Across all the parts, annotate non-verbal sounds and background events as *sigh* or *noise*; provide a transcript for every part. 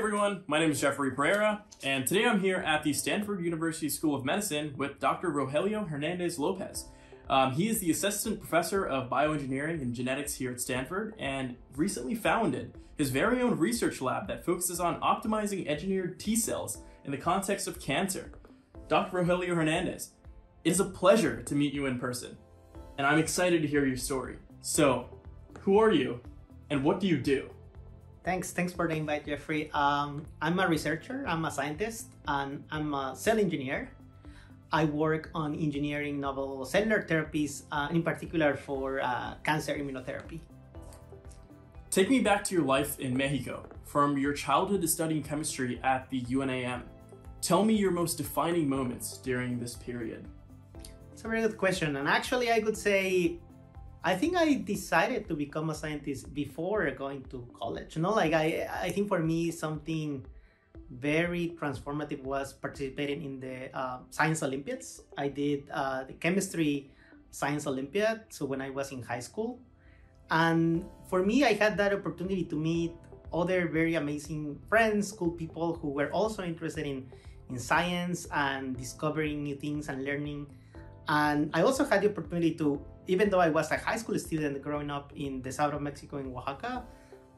everyone, my name is Jeffrey Perera, and today I'm here at the Stanford University School of Medicine with Dr. Rogelio Hernandez Lopez. Um, he is the Assistant Professor of Bioengineering and Genetics here at Stanford and recently founded his very own research lab that focuses on optimizing engineered T cells in the context of cancer. Dr. Rogelio Hernandez, it is a pleasure to meet you in person, and I'm excited to hear your story. So, who are you, and what do you do? Thanks, thanks for the invite, Jeffrey. Um, I'm a researcher, I'm a scientist, and I'm a cell engineer. I work on engineering novel cellular therapies, uh, in particular for uh, cancer immunotherapy. Take me back to your life in Mexico, from your childhood to studying chemistry at the UNAM. Tell me your most defining moments during this period. It's a very good question, and actually, I could say I think I decided to become a scientist before going to college. You know, like I, I think for me something very transformative was participating in the uh, science Olympiads. I did uh, the chemistry science Olympiad. So when I was in high school, and for me, I had that opportunity to meet other very amazing friends, cool people who were also interested in in science and discovering new things and learning. And I also had the opportunity to even though I was a high school student growing up in the south of Mexico in Oaxaca,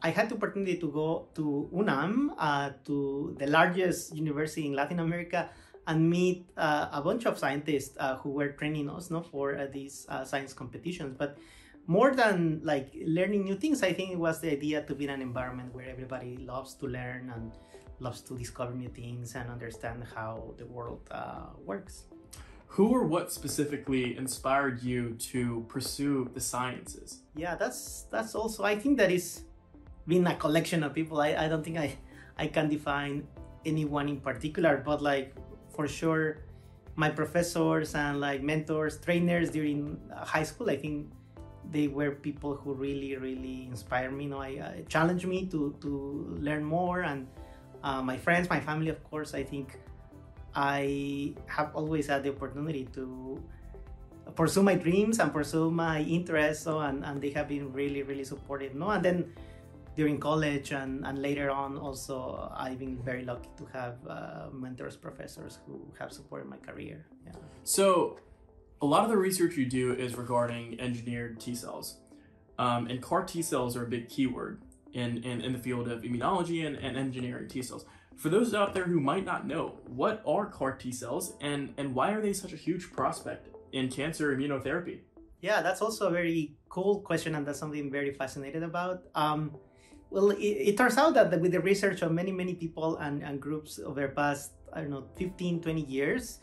I had the opportunity to go to UNAM, uh, to the largest university in Latin America, and meet uh, a bunch of scientists uh, who were training us no, for uh, these uh, science competitions. But more than like learning new things, I think it was the idea to be in an environment where everybody loves to learn and loves to discover new things and understand how the world uh, works. Who or what specifically inspired you to pursue the sciences? Yeah, that's that's also I think that is being a collection of people. I, I don't think I I can define anyone in particular, but like for sure my professors and like mentors, trainers during high school, I think they were people who really, really inspired me. You know, I, I challenged me to to learn more, and uh, my friends, my family, of course. I think I have always had the opportunity to pursue my dreams and pursue my interests so and, and they have been really really supportive no? And then during college and, and later on also i've been very lucky to have uh, mentors professors who have supported my career yeah. so a lot of the research you do is regarding engineered t cells. Um, and car t cells are a big keyword in, in, in the field of immunology and, and engineering t cells for those out there who might not know, what are CAR T cells and, and why are they such a huge prospect in cancer immunotherapy? Yeah, that's also a very cool question, and that's something I'm very fascinated about. Um, well, it, it, turns out that with the research of many, many people and, and groups over the past, I don't know, 15, 20 years,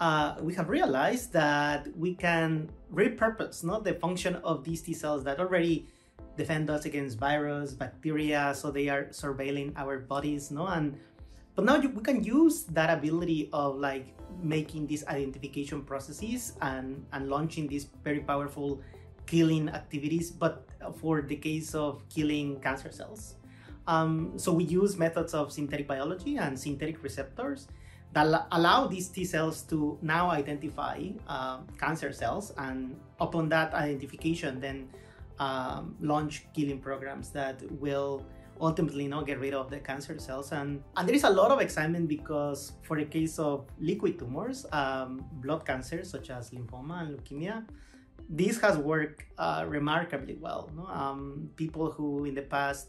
uh, we have realized that we can repurpose not the function of these T cells that already defend us against virus, bacteria, so they are surveilling our bodies, no, and but now we can use that ability of like making these identification processes and, and launching these very powerful killing activities, but for the case of killing cancer cells. Um, so we use methods of synthetic biology and synthetic receptors that allow these T cells to now identify uh, cancer cells, and upon that identification, then um, launch killing programs that will ultimately not get rid of the cancer cells. And, and there is a lot of excitement because for the case of liquid tumors, um, blood cancers such as lymphoma and leukemia, this has worked uh, remarkably well. No? Um, people who in the past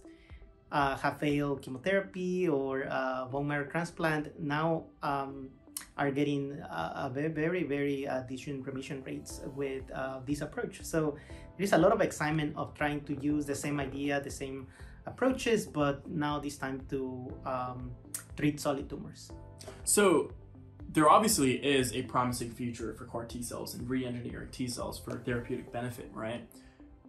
uh, have failed chemotherapy or uh, bone marrow transplant now um, are getting a very, very, very uh, decent remission rates with uh, this approach. So there is a lot of excitement of trying to use the same idea, the same approaches, but now this time to um, treat solid tumors. So there obviously is a promising future for CAR T cells and re-engineering T cells for therapeutic benefit, right?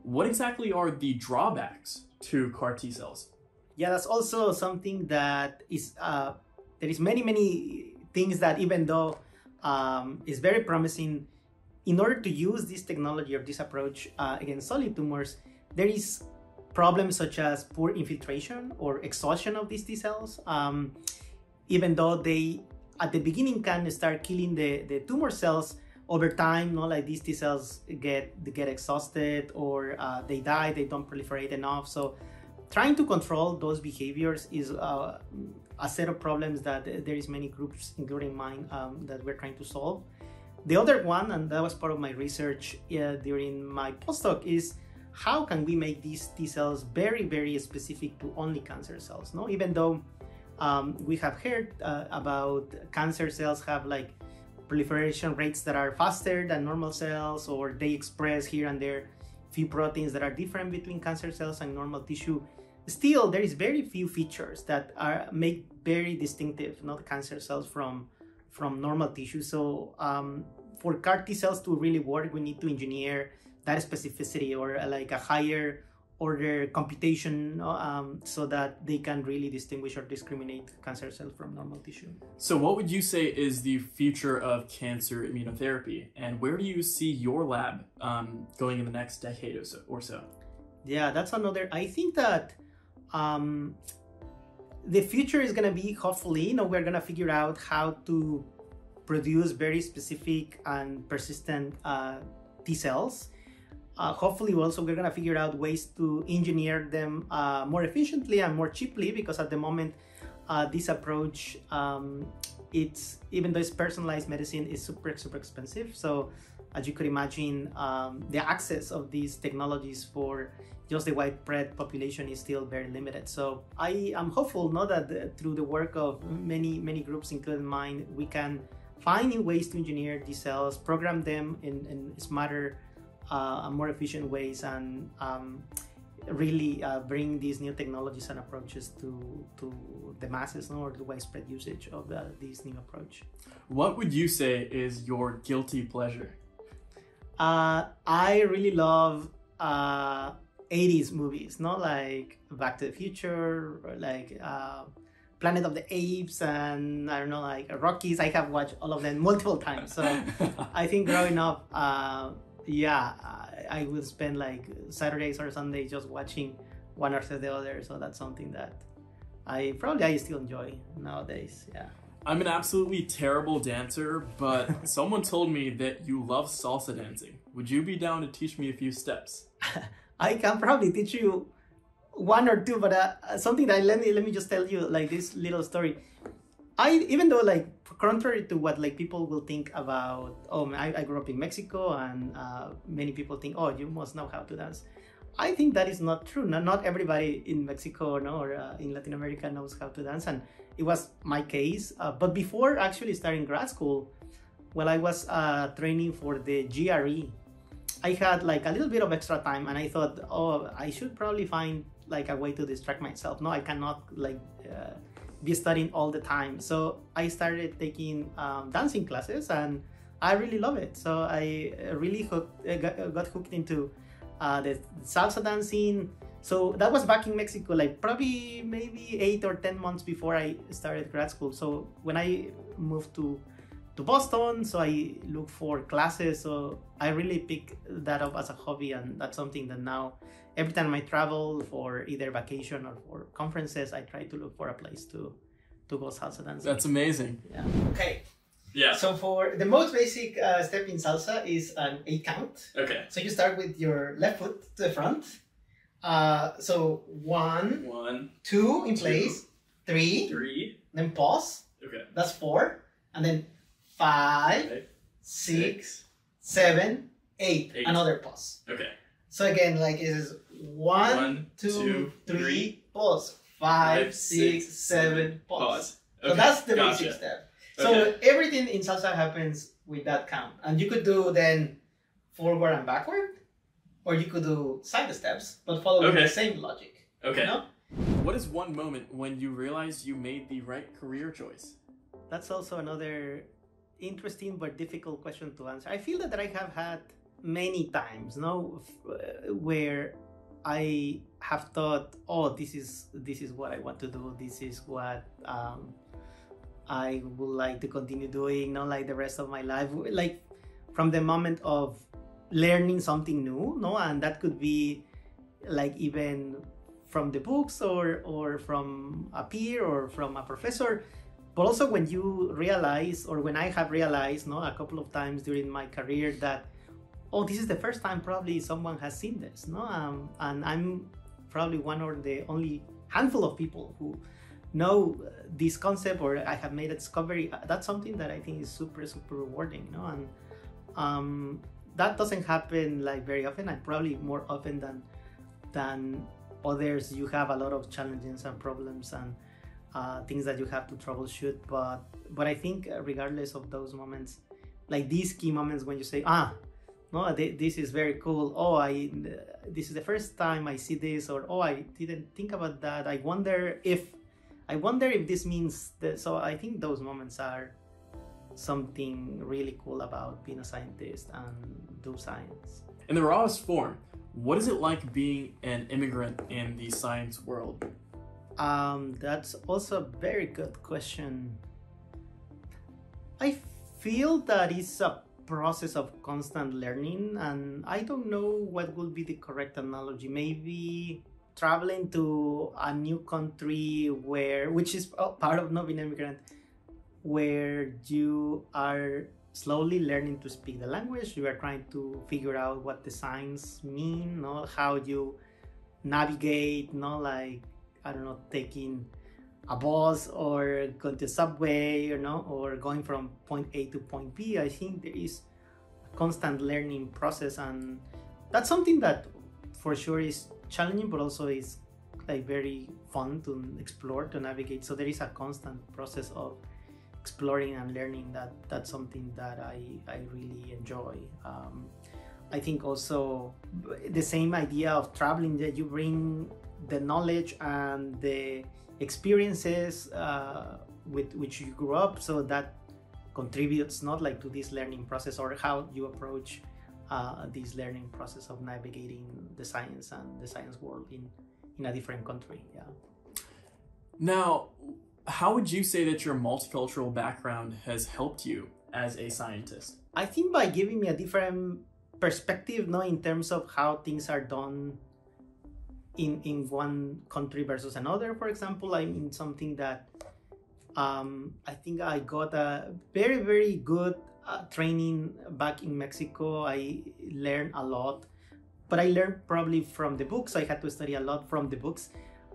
What exactly are the drawbacks to CAR T cells? Yeah, that's also something that is uh, there is many many things that even though um, is very promising, in order to use this technology or this approach uh, against solid tumors, there is problems such as poor infiltration or exhaustion of these T cells, um, even though they at the beginning can start killing the, the tumor cells over time, not like these T cells get get exhausted or uh, they die, they don't proliferate enough. So trying to control those behaviors is uh, a set of problems that there is many groups, including mine, um, that we're trying to solve. The other one, and that was part of my research uh, during my postdoc, is how can we make these T cells very, very specific to only cancer cells? No, even though um, we have heard uh, about cancer cells have like proliferation rates that are faster than normal cells, or they express here and there few proteins that are different between cancer cells and normal tissue. Still, there is very few features that are make very distinctive not cancer cells from from normal tissue. So um, for CAR T cells to really work, we need to engineer that specificity or uh, like a higher order computation um, so that they can really distinguish or discriminate cancer cells from normal tissue. So, what would you say is the future of cancer immunotherapy, and where do you see your lab um, going in the next decade or so? Or so? Yeah, that's another. I think that um, the future is going to be hopefully, you know, we're going to figure out how to produce very specific and persistent uh, T cells. Uh, hopefully also we're going to figure out ways to engineer them uh, more efficiently and more cheaply because at the moment uh, this approach um, it's even though it's personalized medicine is super super expensive. So as you could imagine um, the access of these technologies for just the widespread population is still very limited so i am hopeful not that through the work of many many groups including mine we can find new ways to engineer these cells program them in, in smarter uh, more efficient ways and um, really uh, bring these new technologies and approaches to to the masses no, or the widespread usage of the, this new approach. What would you say is your guilty pleasure? Uh, I really love 80s uh, movies, not like Back to the Future or like uh, Planet of the Apes and I don't know, like Rockies. I have watched all of them multiple times. So *laughs* I think growing up, uh, yeah, I, I would spend like Saturdays or Sundays just watching one after the other. So that's something that I probably I still enjoy nowadays. Yeah. I'm an absolutely terrible dancer, but *laughs* someone told me that you love salsa dancing. Would you be down to teach me a few steps? *laughs* I can probably teach you one or two, but uh, something that let me let me just tell you like this little story. I even though like contrary to what like people will think about oh I, I grew up in Mexico and uh, many people think oh you must know how to dance. I think that is not true. Not, not everybody in Mexico no, or uh, in Latin America knows how to dance, and it was my case. Uh, but before actually starting grad school, while I was uh, training for the GRE, I had like a little bit of extra time, and I thought, oh, I should probably find like a way to distract myself. No, I cannot like uh, be studying all the time. So I started taking um, dancing classes and I really love it. So I really hooked, uh, got, uh, got, hooked into uh, the salsa dancing. So that was back in Mexico, like probably maybe eight or 10 months before I started grad school. So when I moved to to Boston, so I look for classes. So I really pick that up as a hobby, and that's something that now every time I travel for either vacation or for conferences, I try to look for a place to to go salsa dancing. That's amazing. Yeah. Okay. Yeah. So for the most basic uh, step in salsa is an eight count. Okay. So you start with your left foot to the front. Uh, so one, one, two in place, three, three, then pause. Okay. That's four, and then five, five six, six, seven, eight. eight. Another pause. Okay. So again, like it is one, one two, two, three, three, pause. Five, six, seven, pause. pause. Okay. So that's the gotcha. basic step. So okay. everything in salsa happens with that count. And you could do then forward and backward, or you could do side steps, but follow okay. the same logic. Okay. You know? What is one moment when you realized you made the right career choice? That's also another interesting but difficult question to answer. I feel that I have had many times, no, where I have thought, oh, this is this is what I want to do. This is what um, I would like to continue doing, not like the rest of my life. Like from the moment of learning something new, no, and that could be like even from the books or or from a peer or from a professor but also when you realize or when i have realized no a couple of times during my career that oh this is the first time probably someone has seen this no um, and i'm probably one or the only handful of people who know this concept or I have made a discovery. Uh, that's something that I think is super super rewarding, you know, and um, that doesn't happen like very often, and probably more often than than others. You have a lot of challenges and problems and uh, things that you have to troubleshoot. But but I think uh, regardless of those moments, like these key moments when you say, ah, no, this is very cool. Oh, I this is the first time I see this, or oh, I didn't think about that. I wonder if I wonder if this means that. So I think those moments are something really cool about being a scientist and do science. In the rawest form, what is it like being an immigrant in the science world? Um, that's also a very good question. I feel that it's a process of constant learning, and I don't know what would be the correct analogy. Maybe traveling to a new country where, which is oh, part of not being an immigrant, where you are slowly learning to speak the language. You are trying to figure out what the signs mean, no? how you navigate, no? like I don't know, taking a bus or going to subway, you know, or going from point A to point B. I think there is a constant learning process, and that's something that for sure is challenging, but also is like very fun to explore to navigate. So there is a constant process of exploring and learning. That that's something that I I really enjoy. Um, I think also the same idea of traveling that you bring the knowledge and the experiences uh, with which you grew up so that contributes not like to this learning process or how you approach uh, this learning process of navigating the science and the science world in in a different country yeah. Now how would you say that your multicultural background has helped you as a scientist? I think by giving me a different perspective no in terms of how things are done in in one country versus another. For example i mean something that um, i think i got a very very good uh, training back in mexico i learned a lot but i learned probably from the books. I had to study a lot from the books.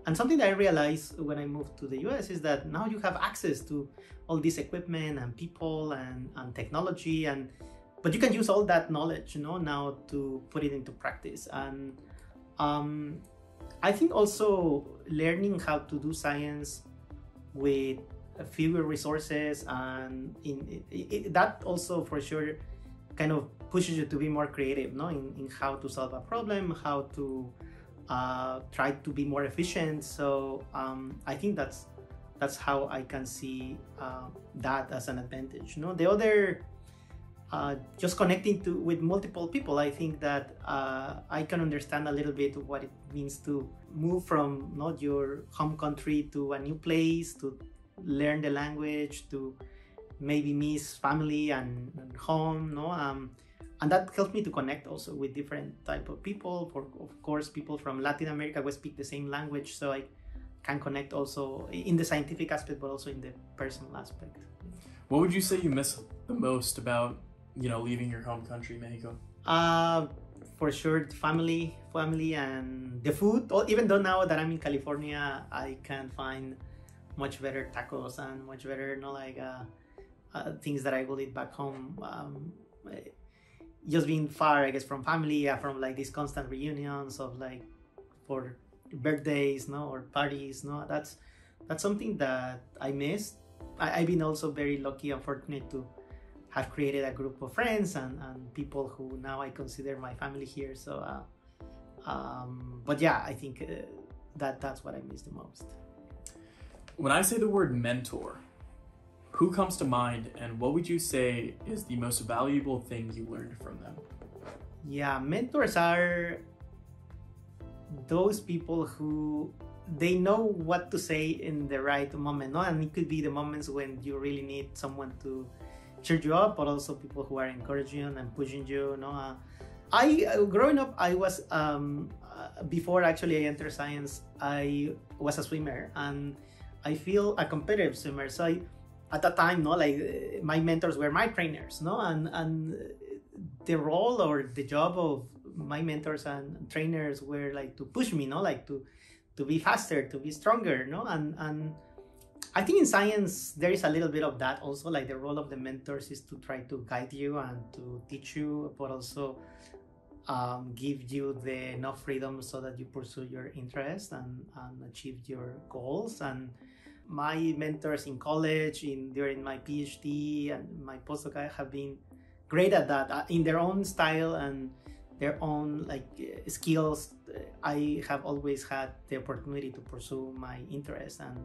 And something that i realized when i moved to the us is that now you have access to all this equipment and people and, and technology and but you can use all that knowledge you know now to put it into practice. And um, I think also learning how to do science with fewer resources and in that also for sure kind of pushes you to be more creative no? In, in how to solve a problem how to uh, try to be more efficient. So um, i think that's that's how i can see uh, that as an advantage know the other uh, just connecting to with multiple people i think that uh, i can understand a little bit what it means to move from not your home country to a new place to learn the language to maybe miss family and, and home no um, and that helps me to connect also with different type of people for of course people from latin america we speak the same language so i can connect also in the scientific aspect but also in the personal aspect what would you say you miss the most about you know, leaving your home country, Mexico? Uh, for sure, family, family, and the food. Even though now that I'm in California, I can find much better tacos and much better, you know, like uh, uh, things that I will eat back home. Um, just being far, I guess, from family, uh, from like these constant reunions of like for birthdays, no, or parties, no. That's that's something that I missed. I, I've been also very lucky and fortunate to have created a group of friends and, and people who now I consider my family here. So, uh, um, but yeah, I think uh, that that's what I miss the most. When I say the word mentor, who comes to mind, and what would you say is the most valuable thing you learned from them? Yeah, mentors are those people who they know what to say in the right moment, no? And it could be the moments when you really need someone to cheer you up, but also people who are encouraging and pushing you. know, uh, I uh, growing up, I was um, uh, before actually I entered science, I was a swimmer, and I feel a competitive swimmer. So I, at that time, no, like uh, my mentors were my trainers, no, and and the role or the job of my mentors and trainers were like to push me, no, like to to be faster, to be stronger, no, and and I think in science there is a little bit of that also. Like the role of the mentors is to try to guide you and to teach you, but also um, give you the enough freedom so that you pursue your interest and, and achieve your goals. And my mentors in college, in during my PhD and my postdoc, have been great at that uh, in their own style and their own like uh, skills. I have always had the opportunity to pursue my interest and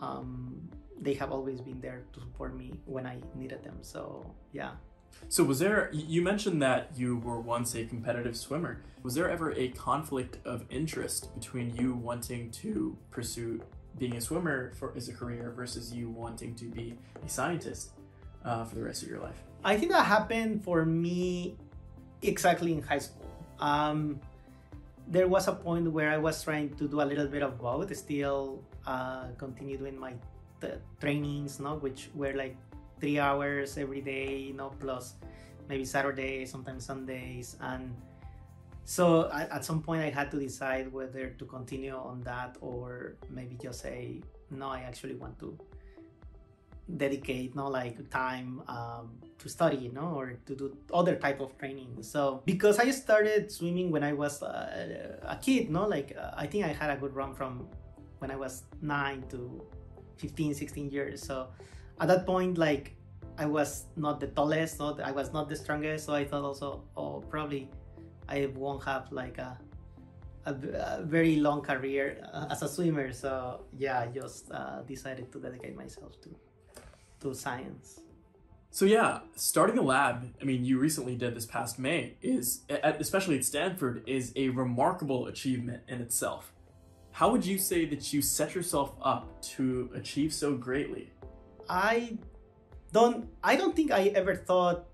um, they have always been there to support me when I needed them. So yeah. So was there? You mentioned that you were once a competitive swimmer. Was there ever a conflict of interest between you wanting to pursue being a swimmer for as a career versus you wanting to be a scientist uh, for the rest of your life? I think that happened for me exactly in high school. Um, there was a point where I was trying to do a little bit of both, still uh, continue doing my t- trainings, no, which were like three hours every day, you know, plus maybe Saturday, sometimes Sundays, and so I, at some point I had to decide whether to continue on that or maybe just say no. I actually want to dedicate no like time um, to study you know or to do other type of training so because i started swimming when i was uh, a kid no like uh, i think i had a good run from when I was 9 to 15, 16 years. So at that point, like I was not the tallest, not I was not the strongest. So I thought also, oh, probably I won't have like a a, a very long career uh, as a swimmer. So yeah, I just uh, decided to dedicate myself to to science. So yeah, starting a lab, I mean, you recently did this past May, is especially at Stanford, is a remarkable achievement in itself. How would you say that you set yourself up to achieve so greatly? I don't I don't think I ever thought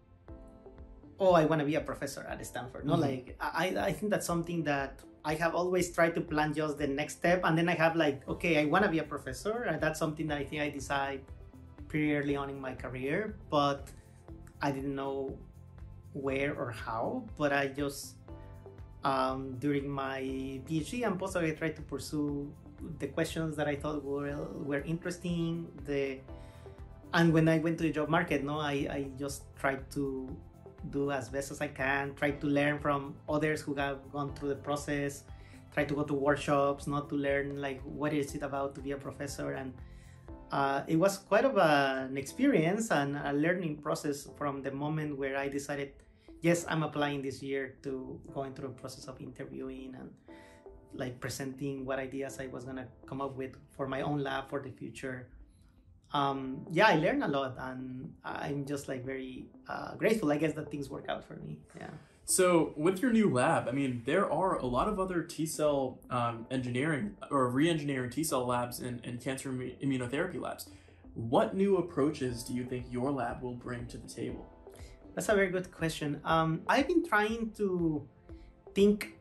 oh I want to be a professor at Stanford. No, mm-hmm. like I I think that's something that I have always tried to plan just the next step and then I have like okay I want to be a professor and that's something that I think I decide pretty early on in my career but I didn't know where or how but I just um, during my PhD and postdoc, I tried to pursue the questions that I thought were were interesting. The and when I went to the job market, no, I, I just tried to do as best as I can, try to learn from others who have gone through the process, try to go to workshops, not to learn like what is it about to be a professor. And uh, it was quite of a, an experience and a learning process from the moment where I decided yes, I'm applying this year to going through a process of interviewing and like presenting what ideas I was gonna come up with for my own lab for the future. Um, yeah, I learned a lot, and I'm just like very uh, grateful. I guess that things work out for me. Yeah. So with your new lab, I mean, there are a lot of other T cell um, engineering or re-engineering T cell labs and, and cancer immunotherapy labs. What new approaches do you think your lab will bring to the table? That's a very good question. Um, I've been trying to think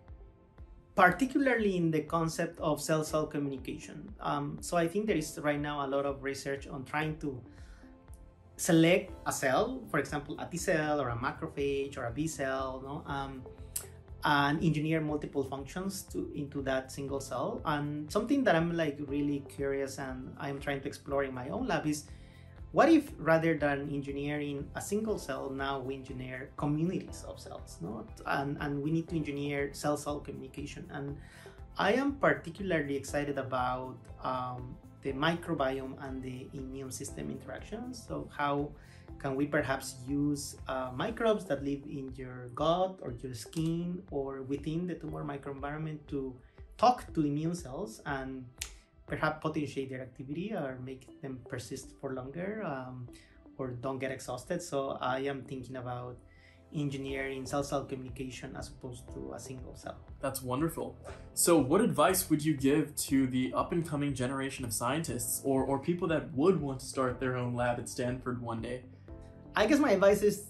particularly in the concept of cell-cell communication. Um, so I think there is right now a lot of research on trying to select a cell, for example, a T cell or a macrophage or a B cell, no? Um, and engineer multiple functions to into that single cell. And something that I'm like really curious and I'm trying to explore in my own lab is what if rather than engineering a single cell, now we engineer communities of cells, no? And, and we need to engineer cell-cell communication. And I am particularly excited about um, the microbiome and the immune system interactions. So how can we perhaps use uh, microbes that live in your gut or your skin or within the tumor microenvironment to talk to immune cells and perhaps potentiate their activity or make them persist for longer um, or don't get exhausted. So I am thinking about engineering cell cell communication as opposed to a single cell. That's wonderful. So, what advice would you give to the up and coming generation of scientists or, or people that would want to start their own lab at Stanford one day? I guess my advice is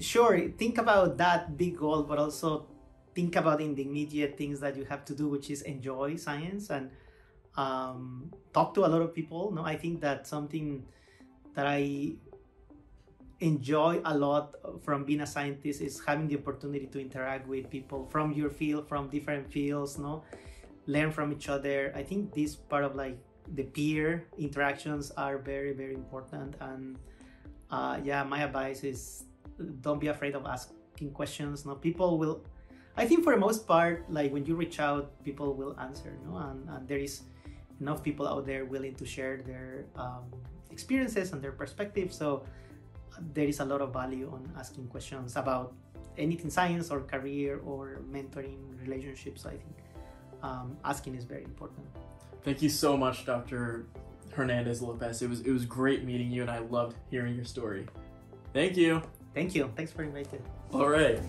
sure, think about that big goal, but also think about in the immediate things that you have to do, which is enjoy science and um, talk to a lot of people. No, I think that something that I enjoy a lot from being a scientist is having the opportunity to interact with people from your field, from different fields, no, learn from each other. I think this part of like the peer interactions are very very important and uh, yeah my advice is don't be afraid of asking questions no people will i think for the most part like when you reach out people will answer no and, and there is enough people out there willing to share their um, experiences and their perspectives so there is a lot of value on asking questions about anything science or career or mentoring relationships i think um, asking is very important Thank you so much, Dr. Hernandez Lopez. It was it was great meeting you, and I loved hearing your story. Thank you. Thank you. Thanks for inviting. All right.